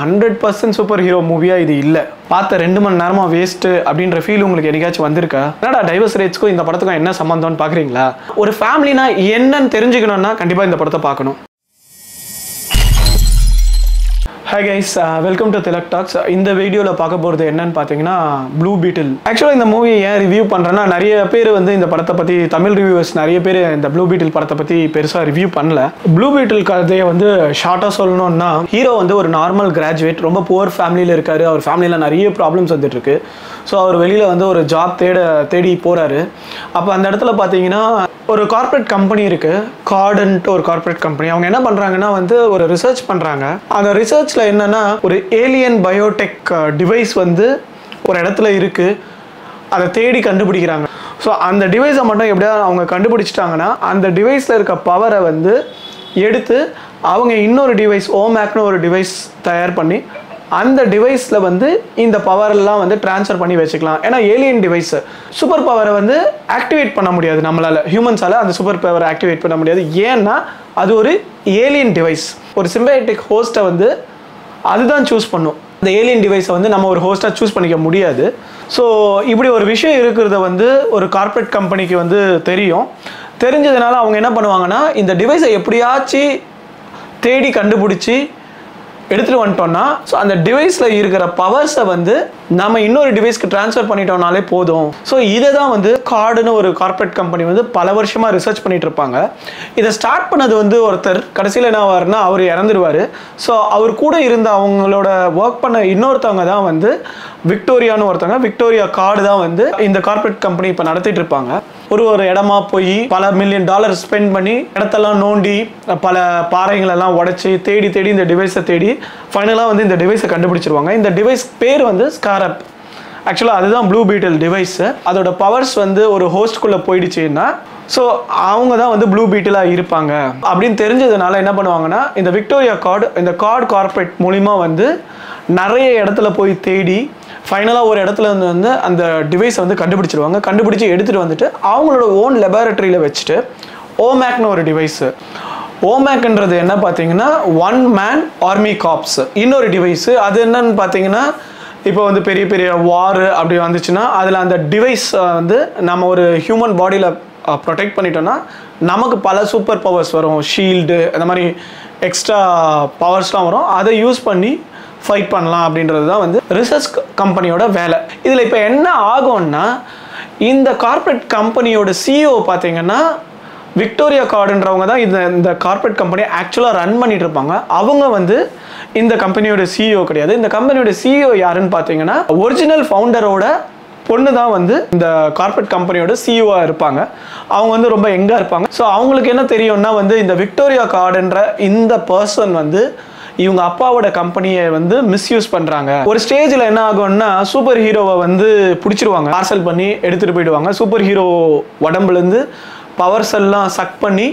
Hundred percent super hero மூவியாக இது இல்லை. பார்த்த ரெண்டு மணி நேரமாக வேஸ்ட்டு அப்படின்ற ஃபீல் உங்களுக்கு என்னைக்காச்சும் வந்திருக்கா? என்னடா டைவர்ஸ் ரேட்ஸ்க்கும் இந்த படத்துக்கும் என்ன சம்மந்தம்னு பார்க்குறீங்களா ஒரு ஃபேமிலினா என்னன்னு தெரிஞ்சுக்கணும்னா கண்டிப்பாக இந்த படத்தை பார்க்கணும். Hi guys welcome to Tilak talks இந்த வீடியோவில் பார்க்க போகிறது என்னன்னு பார்த்தீங்கன்னா ப்ளூ பீட்டில் ஆக்சுவலாக இந்த மூவியை ஏன் ரிவ்யூ பண்ணுறேன்னா நிறைய பேர் வந்து இந்த படத்தை பற்றி தமிழ் ரிவ்யூவர்ஸ் நிறைய பேர் இந்த ப்ளூ பீட்டில் படத்தை பற்றி பெருசாக ரிவ்யூ பண்ணல. ப்ளூ பீட்டில் கதையை வந்து ஷார்ட்டாக சொல்லணும்னா ஹீரோ வந்து ஒரு நார்மல் கிராஜுவேட் ரொம்ப புவர் ஃபேமிலியில் இருக்கார். அவர் ஃபேமிலியில் நிறைய ப்ராப்ளம்ஸ் வந்துட்டுருக்கு ஸோ அவர் வெளியில் வந்து ஒரு ஜாப் தேட தேடி போகிறாரு அப்போ அந்த இடத்துல பார்த்தீங்கன்னா ஒரு கார்ப்பரேட் கம்பெனி இருக்குது கார்டன்ட்டு ஒரு கார்ப்பரேட் கம்பெனி அவங்க என்ன பண்ணுறாங்கன்னா வந்து ஒரு ரிசர்ச் பண்ணுறாங்க அந்த கேஸில் என்னென்னா ஒரு ஏலியன் பயோடெக் டிவைஸ் வந்து ஒரு இடத்துல இருக்குது அதை தேடி கண்டுபிடிக்கிறாங்க. ஸோ அந்த டிவைஸை மட்டும் எப்படியா அவங்க கண்டுபிடிச்சிட்டாங்கன்னா அந்த டிவைஸில் இருக்க பவரை வந்து எடுத்து அவங்க இன்னொரு டிவைஸ் ஓமேக்னு ஒரு டிவைஸ் தயார் பண்ணி அந்த டிவைஸில் வந்து இந்த பவரெல்லாம் வந்து ட்ரான்ஸ்ஃபர் பண்ணி வச்சுக்கலாம். ஏன்னா ஏலியன் டிவைஸு சூப்பர் பவரை வந்து ஆக்டிவேட் பண்ண முடியாது நம்மளால். ஹியூமன்ஸால் அந்த சூப்பர் பவரை ஆக்டிவேட் பண்ண முடியாது. ஏன்னா அது ஒரு ஏலியன் டிவைஸ் ஒரு சிம்பைட்டிக் ஹோஸ்ட்டை வந்து அதுதான் சூஸ் பண்ணும். இந்த ஏலியன் டிவைஸை வந்து நம்ம ஒரு ஹோஸ்ட்டாக சூஸ் பண்ணிக்க முடியாது. ஸோ இப்படி ஒரு விஷயம் இருக்கிறத வந்து ஒரு கார்ப்பரேட் கம்பெனிக்கு வந்து தெரியும். தெரிஞ்சதுனால அவங்க என்ன பண்ணுவாங்கன்னா இந்த டிவைஸை எப்படியாச்சும் தேடி கண்டுபிடிச்சி எடுத்துகிட்டு வந்துட்டோம்னா ஸோ அந்த டிவைஸில் இருக்கிற பவர்ஸை வந்து நம்ம இன்னொரு டிவைஸ்க்கு ட்ரான்ஸ்ஃபர் பண்ணிட்டோம்னாலே போதும். ஸோ இதை தான் வந்து கார்டுன்னு ஒரு கார்ப்பரேட் கம்பெனி வந்து பல வருஷமாக ரிசர்ச் பண்ணிட்டு இருப்பாங்க. இதை ஸ்டார்ட் பண்ணது வந்து ஒருத்தர் கடைசியில் என்ன ஆவார்னா அவர் இறந்துருவார். ஸோ அவர் கூட இருந்த அவங்களோட ஒர்க் பண்ண இன்னொருத்தவங்க தான் வந்து விக்டோரியான்னு ஒருத்தவங்க விக்டோரியா கார்டு தான் வந்து இந்த கார்ப்பரேட் கம்பெனி இப்போ நடத்திட்டு இருப்பாங்க. ஒரு ஒரு இடமா போய் பல மில்லியன் டாலர் ஸ்பெண்ட் பண்ணி இடத்தெல்லாம் நோண்டி பல பாறைங்களெல்லாம் உடைச்சி தேடி தேடி இந்த டிவைஸை தேடி ஃபைனலாக வந்து இந்த டிவைஸை கண்டுபிடிச்சிருவாங்க. இந்த டிவைஸ் பேர் வந்து ஸ்காரப் ஆக்சுவலாக அதுதான் ப்ளூ பீட்டில் டிவைஸு அதோட பவர்ஸ் வந்து ஒரு ஹோஸ்ட்குள்ளே போயிடுச்சுன்னா ஸோ அவங்க தான் வந்து ப்ளூ பீட்டிலாக இருப்பாங்க. அப்படின்னு தெரிஞ்சதுனால என்ன பண்ணுவாங்கன்னா இந்த விக்டோரியா கார்டு இந்த கார்டு கார்ப்பரேட் மூலிமா வந்து நிறைய இடத்துல போய் தேடி ஃபைனலாக ஒரு இடத்துல வந்து வந்து அந்த டிவைஸை வந்து கண்டுபிடிச்சிருவாங்க. கண்டுபிடிச்சி எடுத்துகிட்டு வந்துட்டு அவங்களோட ஓன் லெபார்ட்டரியில் வச்சுட்டு ஓமேக்னு ஒரு டிவைஸு ஓமேக்ன்றது என்ன பார்த்தீங்கன்னா ஒன் மேன் ஆர்மி காப்ஸ் இன்னொரு டிவைஸு அது என்னன்னு பார்த்தீங்கன்னா இப்போ வந்து பெரிய பெரிய வார் அப்படி வந்துச்சுன்னா அதில் அந்த டிவைஸ் வந்து நம்ம ஒரு ஹியூமன் பாடியில் ப்ரொடெக்ட் பண்ணிட்டோம்னா நமக்கு பல சூப்பர் பவர்ஸ் வரும். ஷீல்டு அந்த மாதிரி எக்ஸ்ட்ரா பவர்ஸ்லாம் வரும். அதை யூஸ் பண்ணி ஃபைட் பண்ணலாம் அப்படின்றது தான் வந்து ரிசர்ச் கம்பெனியோட வேலை. இதில் இப்போ என்ன ஆகும்னா இந்த கார்ப்பரேட் கம்பெனியோட சிஇஓ பார்த்தீங்கன்னா விக்டோரியா கார்டுன்றவங்க தான் இந்த இந்த கார்ப்பரேட் கம்பெனியை ஆக்சுவலாக ரன் பண்ணிட்டு இருப்பாங்க அவங்க வந்து இந்த கம்பெனியோட சிஇஓ கிடையாது. இந்த கம்பெனியோட சிஇஓ யாருன்னு பார்த்தீங்கன்னா ஒரிஜினல் ஃபவுண்டரோட பொண்ணு தான் வந்து இந்த கார்ப்பரேட் கம்பெனியோட சிஇஓவாக இருப்பாங்க. அவங்க வந்து ரொம்ப எங்காக இருப்பாங்க. ஸோ அவங்களுக்கு என்ன தெரியும்னா வந்து இந்த விக்டோரியா கார்டுன்ற இந்த பர்சன் வந்து இவங்க அப்பாவோட கம்பெனியை வந்து மிஸ்யூஸ் பண்ணுறாங்க ஒரு ஸ்டேஜில் என்ன ஆகும்னா சூப்பர் ஹீரோவை வந்து பிடிச்சிருவாங்க. பார்சல் பண்ணி எடுத்துகிட்டு போயிடுவாங்க. சூப்பர் ஹீரோ உடம்புலேருந்து பவர்ஸ் எல்லாம் சக் பண்ணி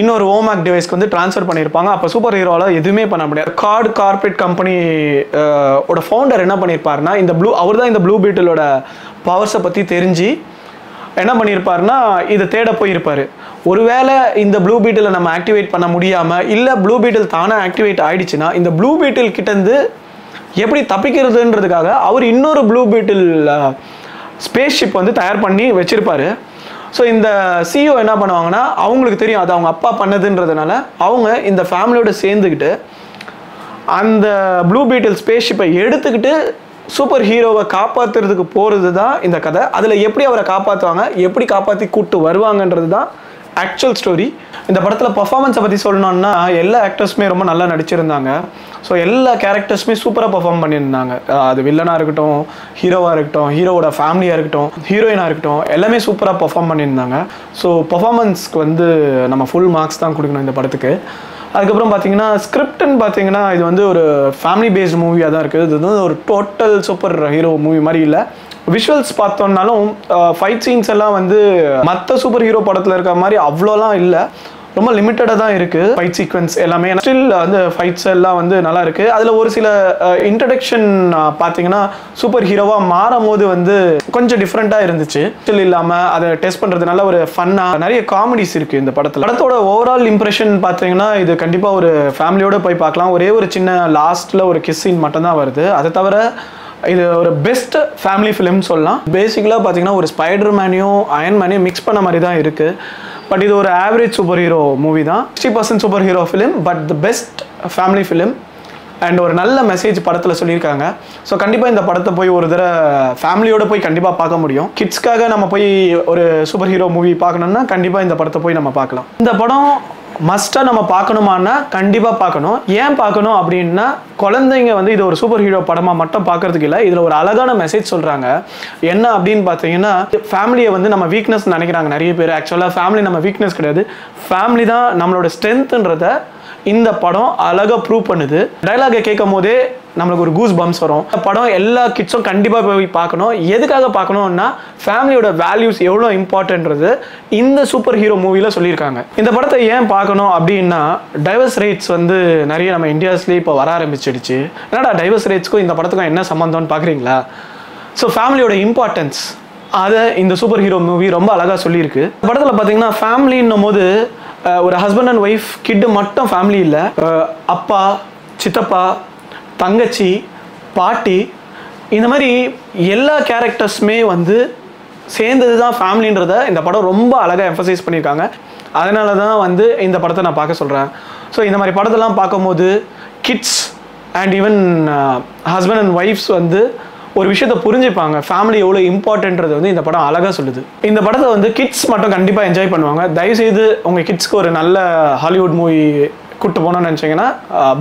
இன்னொரு ஓமேக் டிவைஸ்க்கு வந்து ட்ரான்ஸ்ஃபர் பண்ணியிருப்பாங்க. அப்போ சூப்பர் ஹீரோவில் எதுவுமே பண்ண முடியாது. கார்டு கார்பரேட் கம்பெனி ஓட ஃபவுண்டர் என்ன பண்ணியிருப்பாருன்னா இந்த ப்ளூ அவர் தான் இந்த ப்ளூ பீட்டிலோட பவர்ஸை பற்றி தெரிஞ்சு என்ன பண்ணியிருப்பாருன்னா இதை தேட போயிருப்பார். ஒருவேளை இந்த ப்ளூ பீட்டிலை நம்ம ஆக்டிவேட் பண்ண முடியாமல் இல்லை ப்ளூ பீட்டில் தானாக ஆக்டிவேட் ஆகிடுச்சுன்னா இந்த ப்ளூ பீட்டில் கிட்டேருந்து எப்படி தப்பிக்கிறதுன்றதுக்காக அவர் இன்னொரு ப்ளூ பீட்டில் ஸ்பேஸ் ஷிப் வந்து தயார் பண்ணி வச்சுருப்பாரு. ஸோ இந்த சிஇஓ என்ன பண்ணுவாங்கன்னா அவங்களுக்கு தெரியும் அது அவங்க அப்பா பண்ணதுன்றதுனால அவங்க இந்த ஃபேமிலியோட சேர்ந்துக்கிட்டு அந்த ப்ளூ பீட்டில் ஸ்பேஸ் ஷிப்பை எடுத்துக்கிட்டு சூப்பர் ஹீரோவை காப்பாற்றுறதுக்கு போகிறது தான் இந்த கதை. அதில் எப்படி அவரை காப்பாற்றுவாங்க எப்படி காப்பாற்றி கூப்பிட்டு வருவாங்கன்றது தான் ஆக்சுவல் ஸ்டோரி இந்த படத்தில் பர்ஃபாமன்ஸை பற்றி சொல்லணும்னா எல்லா ஆக்டர்ஸுமே ரொம்ப நல்லா நடிச்சிருந்தாங்க. ஸோ எல்லா கேரக்டர்ஸுமே சூப்பராக பர்ஃபார்ம் பண்ணியிருந்தாங்க. அது வில்லனாக இருக்கட்டும் ஹீரோவாக இருக்கட்டும் ஹீரோவோட ஃபேமிலியாக இருக்கட்டும் ஹீரோயினாக இருக்கட்டும் எல்லாமே சூப்பராக பர்ஃபார்ம் பண்ணியிருந்தாங்க. ஸோ பர்ஃபாமன்ஸ்க்கு வந்து நம்ம ஃபுல் மார்க்ஸ் தான் கொடுக்கணும் இந்த படத்துக்கு. அதுக்கப்புறம் பார்த்தீங்கன்னா ஸ்கிரிப்ட்னு பார்த்தீங்கன்னா இது வந்து ஒரு ஃபேமிலி பேஸ்டு மூவியாக தான் இருக்குது. இது வந்து ஒரு டோட்டல் சூப்பர் ஹீரோ மூவி மாதிரி இல்லை. விஷுவல்ஸ் பார்த்தோம்னாலும் ஃபைட் சீன்ஸ் எல்லாம் வந்து மற்ற சூப்பர் ஹீரோ படத்தில் இருக்க மாதிரி அவ்வளோலாம் இல்லை. ரொம்ப லிமிட்டடாக தான் இருக்குது ஃபைட் சீக்வன்ஸ் எல்லாமே. ஸ்டில் வந்து ஃபைட்ஸ் எல்லாம் வந்து நல்லா இருக்குது அதில் ஒரு சில இன்ட்ரடக்ஷன் பார்த்தீங்கன்னா சூப்பர் ஹீரோவாக மாறும் போது வந்து கொஞ்சம் டிஃப்ரெண்ட்டாக இருந்துச்சு. ஸ்டில் இல்லாமல் அதை டெஸ்ட் பண்ணுறது நல்ல ஒரு ஃபன்னாக நிறைய காமெடிஸ் இருக்குது இந்த படத்தில். படத்தோட ஓவரால் இம்ப்ரெஷன் பார்த்தீங்கன்னா இது கண்டிப்பாக ஒரு ஃபேமிலியோட போய் பார்க்கலாம் ஒரே ஒரு சின்ன லாஸ்ட்டில் ஒரு கிஸ் சீன் மட்டும்தான் வருது. அதை தவிர இது ஒரு பெஸ்ட் ஃபேமிலி ஃபிலிம் சொல்லலாம். பேசிக்கலாக பார்த்தீங்கன்னா ஒரு ஸ்பைடர் மேனையும் அயன் மேனையும் மிக்ஸ் பண்ண மாதிரி தான் இருக்குது பட் இது ஒரு ஆவரேஜ் சூப்பர் ஹீரோ மூவி தான். Sixty percent super hero film but the best family film and ஒரு நல்ல மெசேஜ் படத்தில் சொல்லியிருக்காங்க. ஸோ கண்டிப்பாக இந்த படத்தை போய் ஒரு தடவை ஃபேமிலியோட போய் கண்டிப்பாக பார்க்க முடியும். கிட்ஸ்க்காக நம்ம போய் ஒரு சூப்பர் ஹீரோ மூவி பார்க்கணும்னா கண்டிப்பாக இந்த படத்தை போய் நம்ம பார்க்கலாம். இந்த படம் மஸ்ட்டாக நம்ம பார்க்கணுமானா கண்டிப்பாக பார்க்கணும். ஏன் பார்க்கணும் அப்படின்னா குழந்தைங்க வந்து இது ஒரு சூப்பர் ஹீரோ படமாக மட்டும் பார்க்கறதுக்கு இல்லை இதில் ஒரு அழகான மெசேஜ் சொல்கிறாங்க என்ன அப்படின்னு பார்த்தீங்கன்னா ஃபேமிலியை வந்து நம்ம வீக்னஸ் நினைக்கிறாங்க நிறைய பேர். ஆக்சுவலாக ஃபேமிலி நம்ம வீக்னஸ் கிடையாது. ஃபேமிலி தான் நம்மளோட ஸ்ட்ரென்த்துன்றத இந்த படம் அழகாக ப்ரூவ் பண்ணுது. டைலாகை கேட்கும் போதே நம்மளுக்கு ஒரு கூஸ் பம்ஸ் வரும். இந்த படம் எல்லா கிட்ஸும் கண்டிப்பாக போய் பார்க்கணும். எதுக்காக பார்க்கணும்னா ஃபேமிலியோட வேல்யூஸ் எவ்வளோ இம்பார்ட்டன்றது இந்த சூப்பர் ஹீரோ மூவியில் சொல்லியிருக்காங்க. இந்த படத்தை ஏன் பார்க்கணும் அப்படின்னா டைவர்ஸ் ரேட்ஸ் வந்து நிறைய நம்ம இந்தியாஸ்லேயே இப்போ வர ஆரம்பிச்சிடுச்சு. என்னடா டைவர்ஸ் ரேட்ஸ்க்கும் இந்த படத்துக்கும் என்ன சம்மந்தம்னு பார்க்குறீங்களா? ஸோ ஃபேமிலியோட இம்பார்ட்டன்ஸ் அதை இந்த சூப்பர் ஹீரோ மூவி ரொம்ப அழகாக சொல்லியிருக்கு. படத்தில் பார்த்தீங்கன்னா ஃபேமிலின்னும் போது ஒரு ஹஸ்பண்ட் அண்ட் ஒய்ஃப் கிட்டு மட்டும் ஃபேமிலி இல்லை. அப்பா சித்தப்பா தங்கச்சி பாட்டி இந்த மாதிரி எல்லா கேரக்டர்ஸுமே வந்து சேர்ந்தது தான் ஃபேமிலின்றத இந்த படம் ரொம்ப அழகாக எம்ஃபசைஸ் பண்ணியிருக்காங்க. அதனால தான் வந்து இந்த படத்தை நான் பார்க்க சொல்கிறேன் ஸோ இந்த மாதிரி படத்தெல்லாம் பார்க்கும்போது kids and even husband and wives வந்து ஒரு விஷயத்தை புரிஞ்சுப்பாங்க. ஃபேமிலி எவ்வளோ இம்பார்ட்டன்றது வந்து இந்த படம் அழகாக சொல்லுது. இந்த படத்தை வந்து கிட்ஸ் மட்டும் கண்டிப்பாக என்ஜாய் பண்ணுவாங்க. தயவுசெய்து உங்கள் கிட்ஸ்க்கு ஒரு நல்ல ஹாலிவுட் மூவி கூப்பிட்டு போனோம்னு நினச்சிங்கன்னா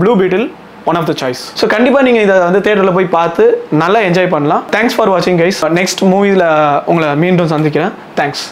Blue uh, Beetle one of the choice so கண்டிப்பாக நீங்கள் இதை வந்து தேட்டரில் போய் பார்த்து நல்லா என்ஜாய் பண்ணலாம். தேங்க்ஸ் ஃபார் வாட்சிங் கைஸ் நெக்ஸ்ட் மூவியில் உங்களை மீண்டும் சந்திக்கிறேன். தேங்க்ஸ்